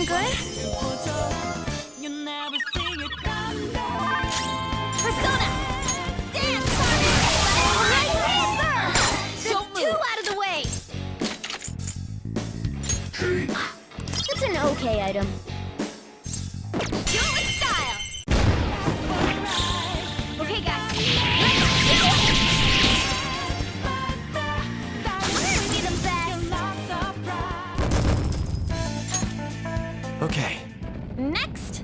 Sound good? Persona! Dance party! Right answer! Don't Two out of the way! It's ah, an okay item. Okay. Next!